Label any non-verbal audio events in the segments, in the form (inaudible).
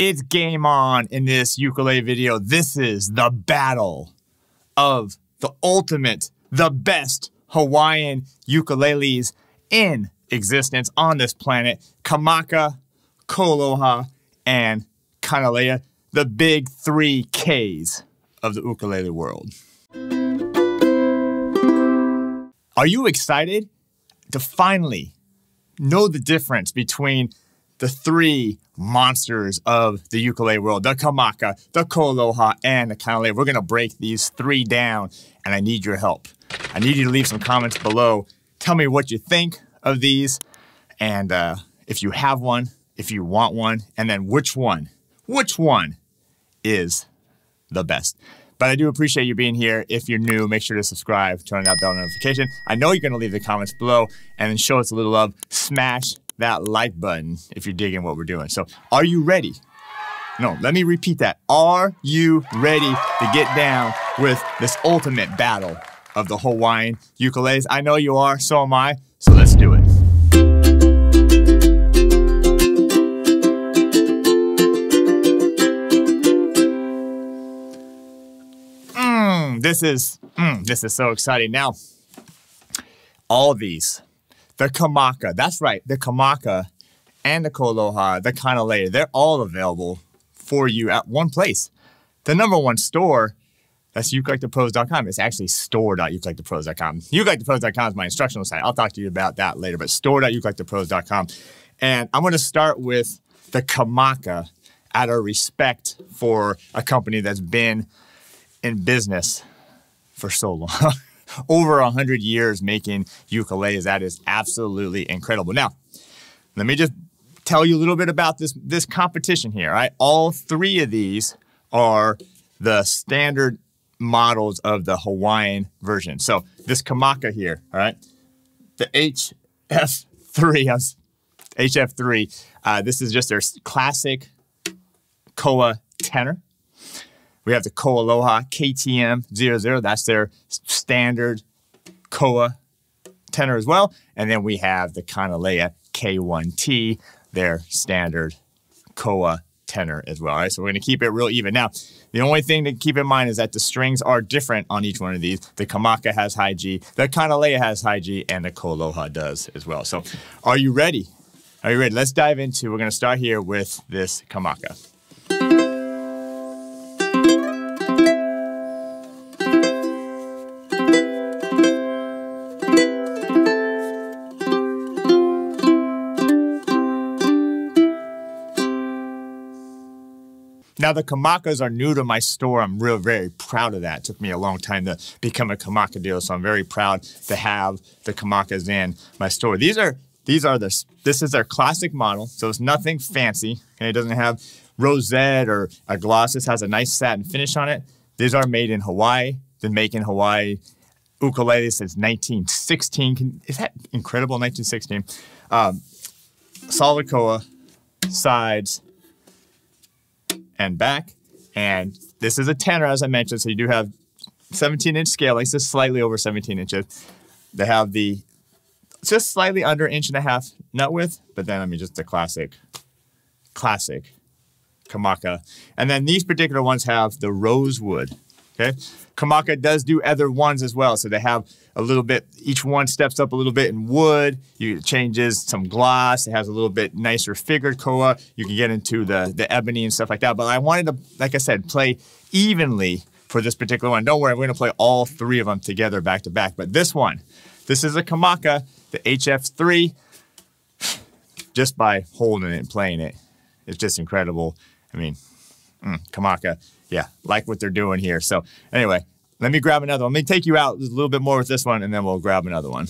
It's game on in this ukulele video. This is the battle of the ultimate, the best Hawaiian ukuleles in existence on this planet. Kamaka, KoAloha, and Kanile'a, the big three Ks of the ukulele world. Are you excited to finally know the difference between the three monsters of the ukulele world the Kamaka, the KoAloha, and the Kanile'a? We're going to break these three down, and I need your help. I need you to leave some comments below. Tell me what you think of these, and uh, if you have one, if you want one, and then which one, which one is the best. But I do appreciate you being here. If you're new, make sure to subscribe, turn on that bell notification. I know you're going to leave the comments below and then show us a little love. Smash that like button if you're digging what we're doing. So, are you ready? No, let me repeat that. Are you ready to get down with this ultimate battle of the Hawaiian ukuleles? I know you are, so am I. So, let's do it. Mm, this is mm, this is so exciting. Now, all these, the Kamaka, that's right, the Kamaka and the KoAloha, the Kanile'a, they're all available for you at one place. The number one store, that's ukelikethepros.com. It's actually store.ukelikethepros.com. Ukelikethepros.com is my instructional site. I'll talk to you about that later, but store.ukelikethepros.com. And I'm going to start with the Kamaka out of respect for a company that's been in business for so long. (laughs) Over a hundred years making ukuleles. That is absolutely incredible. Now, let me just tell you a little bit about this this competition here. All three of these are the standard models of the Hawaiian version. So this Kamaka here, all right, the HF3, HF3. Uh, this is just their classic Koa tenor. We have the KoAloha KTM 00. That's their standard Koa tenor as well. And then we have the Kanile'a K1T, their standard Koa tenor as well. All right, so we're going to keep it real even. Now, the only thing to keep in mind is that the strings are different on each one of these. The Kamaka has high G, the Kanile'a has high G, and the KoAloha does as well. So, are you ready? Are you ready? Let's dive into. We're going to start here with this Kamaka. Now the Kamakas are new to my store. I'm real very proud of that. It took me a long time to become a Kamaka dealer, so I'm very proud to have the Kamakas in my store. These are these are the this is their classic model, so it's nothing fancy. Okay, it doesn't have rosette or a gloss. This has a nice satin finish on it. These are made in Hawaii. Been making in Hawaii ukulele since 1916. Is that incredible? 1916. Um, solid koa, sides, and back. And this is a tenor, as I mentioned, so you do have 17 inch scale length, just slightly over 17 inches. They have the just slightly under inch and a half nut width, but then I mean just the classic, classic Kamaka. And then these particular ones have the rosewood. Okay. Kamaka does do other ones as well. So they have a little bit, each one steps up a little bit in wood. You changes some gloss. It has a little bit nicer figured koa. You can get into the, the ebony and stuff like that. But I wanted to, like I said, play evenly for this particular one. Don't worry, we're to play all three of them together back to back. But this one, this is a Kamaka, the HF3. Just by holding it and playing it, it's just incredible. I mean, mm, Kamaka yeah, like what they're doing here. So anyway, let me grab another one. Let me take you out a little bit more with this one, and then we'll grab another one.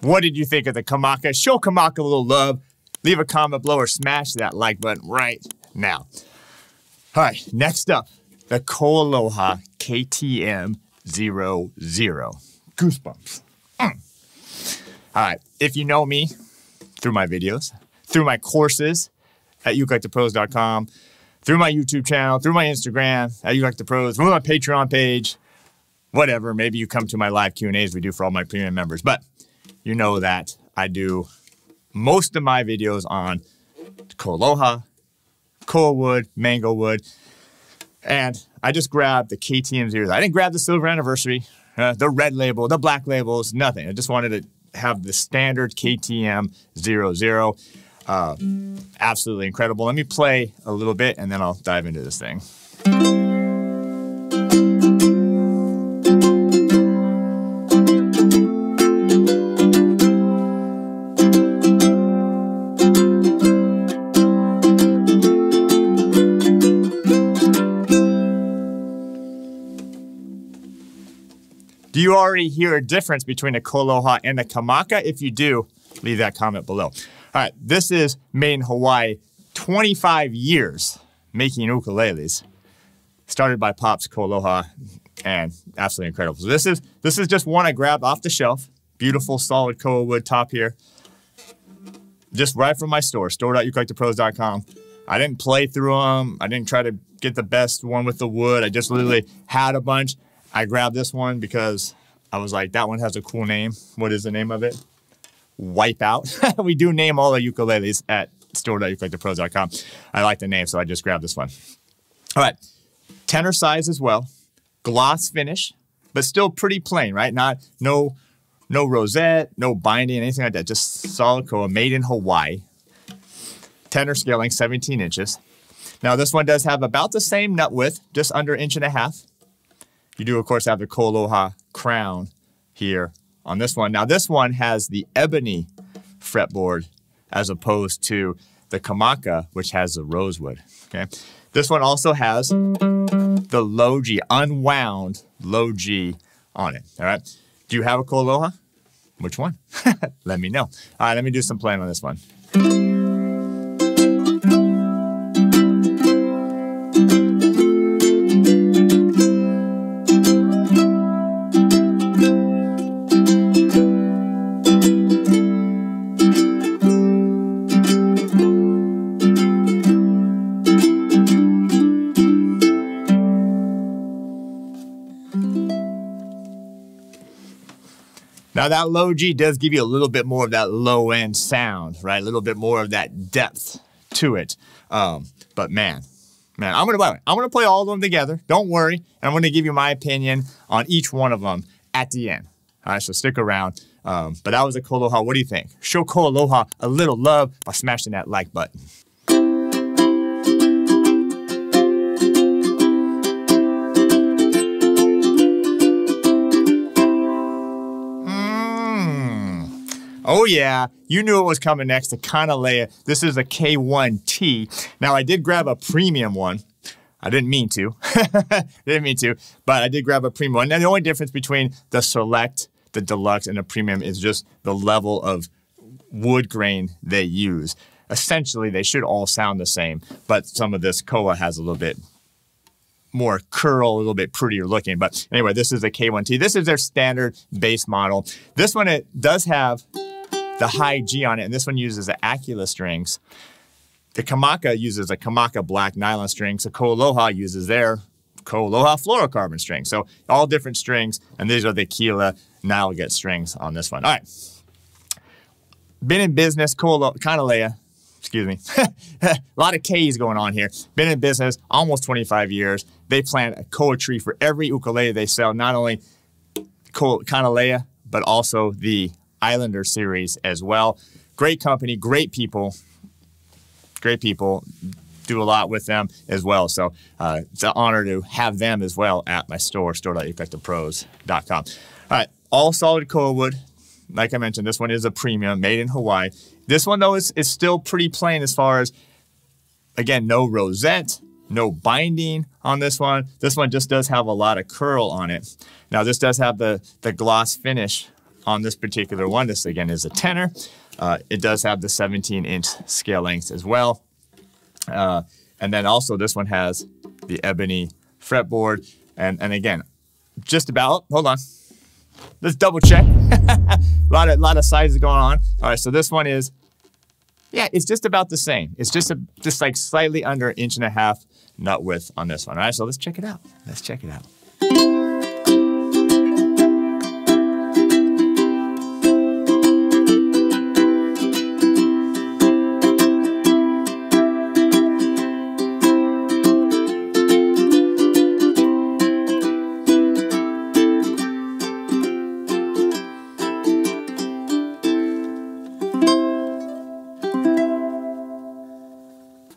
What did you think of the Kamaka? Show Kamaka a little love. Leave a comment below or smash that like button right now. All right, next up, the Koaloha KTM 00. Goosebumps. Mm. All right. If you know me through my videos, through my courses at ukelikethepros.com, through my YouTube channel, through my Instagram, at Uke Like the Pros, through my Patreon page, whatever. Maybe you come to my live Q and A's we do for all my premium members, but you know that I do most of my videos on Koaloha, Koa wood, mango wood, and I just grabbed the KTM zeros. I didn't grab the silver anniversary, uh, the red label, the black labels, nothing. I just wanted to have the standard KTM 00. Uh, absolutely incredible. Let me play a little bit and then I'll dive into this thing. Do you already hear a difference between a KoAloha and a Kamaka? If you do, leave that comment below. All right, this is made in Hawaii, 25 years making ukuleles. Started by Pops KoAloha and absolutely incredible. So this is this is just one I grabbed off the shelf. Beautiful solid koa wood top here. Just right from my store, store.ukelikethepros.com. I didn't play through them. I didn't try to get the best one with the wood. I just literally had a bunch. I grabbed this one because I was like, that one has a cool name. What is the name of it? Wipeout. (laughs) we do name all the ukuleles at store.ukelikethepros.com. I like the name, so I just grabbed this one. All right, tenor size as well, gloss finish, but still pretty plain, right? Not no no rosette, no binding, anything like that. Just solid koa, made in Hawaii. Tenor scaling, 17 inches. Now this one does have about the same nut width, just under inch and a half. You do, of course, have the Koaloha crown here on this one. Now, this one has the ebony fretboard as opposed to the Kamaka, which has the rosewood. Okay. This one also has the low G, unwound low G on it. All right. Do you have a Koaloha? Which one? (laughs) let me know. All right, let me do some playing on this one. Now that low G does give you a little bit more of that low end sound, right? A little bit more of that depth to it. Um, but man, man, I'm gonna I'm gonna play all of them together. Don't worry, and I'm gonna give you my opinion on each one of them at the end. All right, so stick around. Um, but that was a Koaloha. What do you think? Show Koaloha a little love by smashing that like button. Oh yeah, you knew it was coming next to Kanile'a. This is a K1T. Now I did grab a premium one. I didn't mean to. (laughs) didn't mean to, but I did grab a premium one. And the only difference between the select, the deluxe, and the premium is just the level of wood grain they use. Essentially, they should all sound the same, but some of this Koa has a little bit more curl, a little bit prettier looking. But anyway, this is a K1T. This is their standard base model. This one, it does have the high G on it, and this one uses the Aquila strings. The Kamaka uses a Kamaka black nylon string, so Koaloha uses their Koaloha fluorocarbon string. So all different strings, and these are the Aquila Nylgut strings on this one. All right. Been in business, Koalo, Kanile'a, excuse me. (laughs) a lot of K's going on here. Been in business almost 25 years. They plant a koa tree for every ukulele they sell, not only Kanile'a, but also the Islander series as well. Great company, great people, great people. Do a lot with them as well. So uh, it's an honor to have them as well at my store, store.ukelikethepros.com. All right, all solid koa wood. Like I mentioned, this one is a premium, made in Hawaii. This one, though, is, is still pretty plain as far as, again, no rosette, no binding on this one. This one just does have a lot of curl on it. Now, this does have the, the gloss finish on this particular one. This again is a tenor. Uh, it does have the 17 inch scale length as well. Uh, and then also this one has the ebony fretboard. And, and again, just about, hold on, let's double check. A lot of, lot of sizes going on. All right, so this one is, yeah, it's just about the same. It's just a, just like slightly under an inch and a half nut width on this one. All right, so let's check it out. Let's check it out.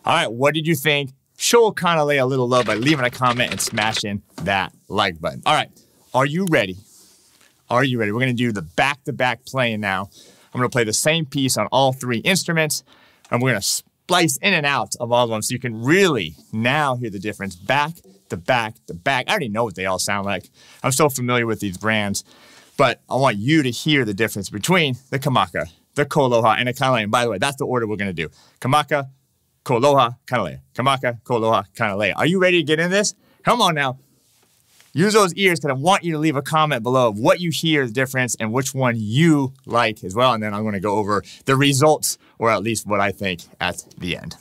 All right, what did you think? Show Kanile'a a little love by leaving a comment and smashing that like button. All right, are you ready? Are you ready? We're gonna do the back-to-back playing now. I'm gonna play the same piece on all three instruments, and we're gonna splice in and out of all of them so you can really now hear the difference. Back to back to back. I already know what they all sound like. I'm so familiar with these brands, but I want you to hear the difference between the Kamaka, the KoAloha, and the Kanile'a. And by the way, that's the order we're gonna do. Kamaka, KoAloha, Kanile'a. Kamaka, KoAloha, Kanile'a. Are you ready to get in this? Come on now. Use those ears because I want you to leave a comment below of what you hear the difference and which one you like as well. And then I'm going to go over the results, or at least what I think at the end.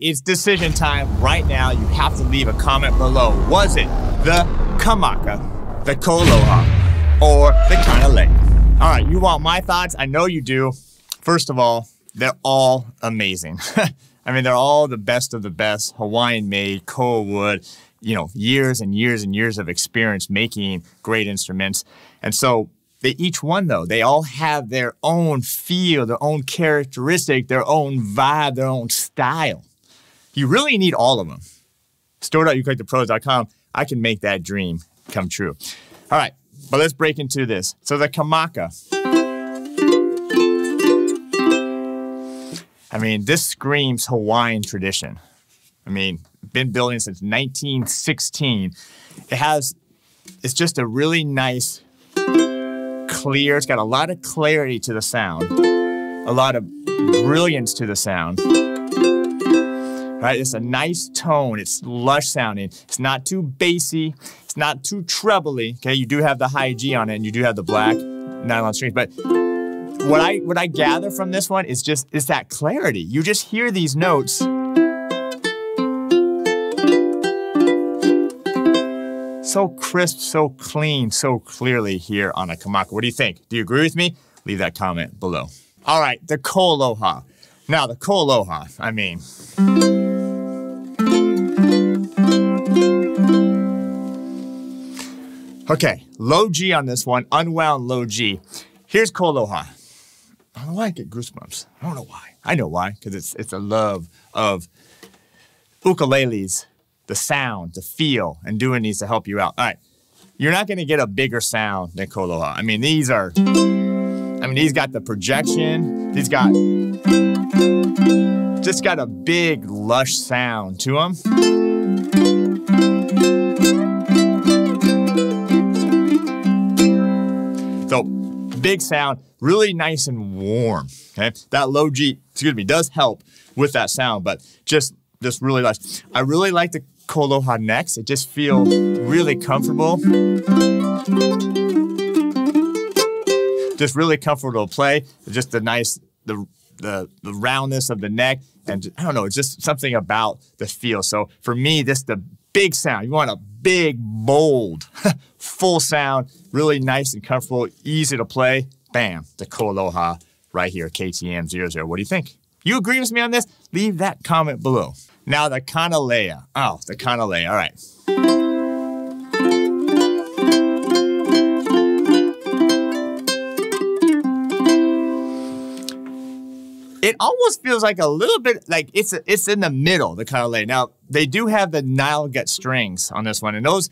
It's decision time right now. You have to leave a comment below. Was it the Kamaka, the KoAloha, or the Kanile'a? All right, you want my thoughts? I know you do. First of all, they're all amazing. (laughs) I mean, they're all the best of the best, Hawaiian made, koa wood, you know, years and years and years of experience making great instruments. And so they each one though, they all have their own feel, their own characteristic, their own vibe, their own style. You really need all of them. Store.ukelikethepros.com, I can make that dream come true. All right, but let's break into this. So the Kamaka. I mean, this screams Hawaiian tradition. I mean, been building since 1916. It has, it's just a really nice clear. It's got a lot of clarity to the sound, a lot of brilliance to the sound. Right, it's a nice tone. It's lush sounding. It's not too bassy. It's not too trebly. Okay, you do have the high G on it, and you do have the black nylon strings. But what I what I gather from this one is just is that clarity. You just hear these notes. so crisp, so clean, so clearly here on a Kamaka. What do you think? Do you agree with me? Leave that comment below. All right, the KoAloha. Now, the KoAloha, I mean, Okay, low G on this one, unwound low G. Here's KoAloha. I don't know why I get goosebumps. I don't know why. I know why, because it's it's a love of ukuleles, the sound, the feel, and doing these to help you out. All right, you're not going to get a bigger sound than KoAloha. I mean, these are I mean, he's got the projection. He's got just got a big, lush sound to him. Big sound, really nice and warm. Okay, that low G, excuse me, does help with that sound, but just just really lush. I really like the KoAloha necks. It just feels really comfortable. Just really comfortable to play. Just the nice the the the roundness of the neck, and I don't know, it's just something about the feel. So for me, this the big sound. You want a big, bold, (laughs) full sound, really nice and comfortable, easy to play. Bam, the KoAloha right here, KTM 00. What do you think? You agree with me on this? Leave that comment below. Now the Kanile'a. Oh, the Kanile'a. All right. It almost feels like a little bit like it's it's in the middle, the Kanile'a. Now they do have the Nylgut strings on this one, and those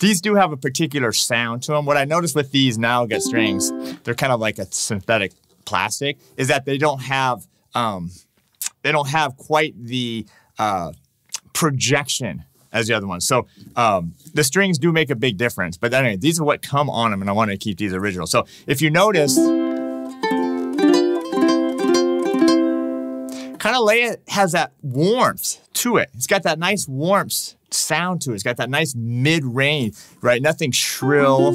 these do have a particular sound to them. What I noticed with these Nylgut strings, they're kind of like a synthetic plastic, is that they don't have um, they don't have quite the uh, projection as the other ones. So um, the strings do make a big difference. But anyway, these are what come on them, and I want to keep these original. So if you notice. Kanile'a has that warmth to it. It's got that nice warmth sound to it. It's got that nice mid range, right? Nothing shrill.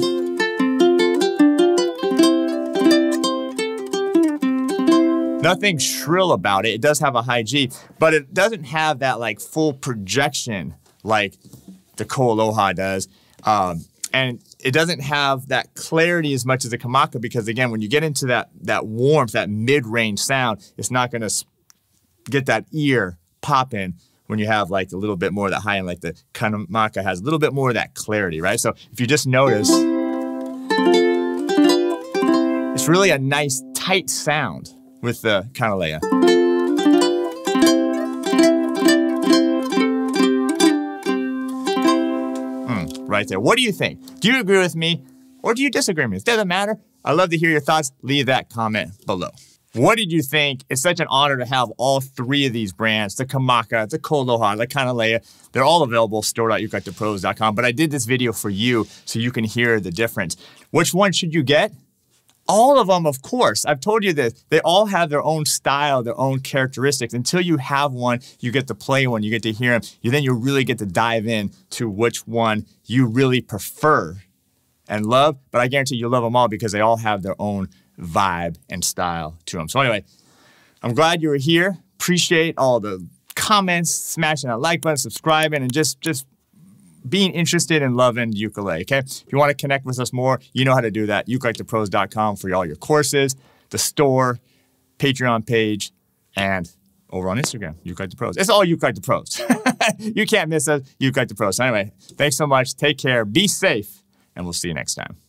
Nothing shrill about it. It does have a high G, but it doesn't have that like full projection like the KoAloha does. Um, and it doesn't have that clarity as much as the Kamaka because again, when you get into that that warmth, that mid-range sound, it's not going to get that ear popping when you have like a little bit more of that high end, like the Kamaka has a little bit more of that clarity, right? So if you just notice, it's really a nice tight sound with the Kanile'a. Mm, right there. What do you think? Do you agree with me or do you disagree with me? It doesn't matter. I'd love to hear your thoughts. Leave that comment below. What did you think? It's such an honor to have all three of these brands, the Kamaka, the KoAloha, the Kanile'a. They're all available store.ukelikethepros.com. But I did this video for you so you can hear the difference. Which one should you get? All of them, of course. I've told you this. They all have their own style, their own characteristics. Until you have one, you get to play one, you get to hear them. You then you really get to dive in to which one you really prefer and love. But I guarantee you'll love them all because they all have their own vibe and style to them. So anyway, I'm glad you were here. Appreciate all the comments, smashing that like button, subscribing, and just just being interested in loving ukulele. Okay, if you want to connect with us more, you know how to do that. UkeLikeThePros.com for all your courses, the store, Patreon page, and over on Instagram, Uke Like the Pros. It's all Uke Like the Pros. (laughs) you can't miss us, Uke Like the Pros. So anyway, thanks so much. Take care. Be safe, and we'll see you next time.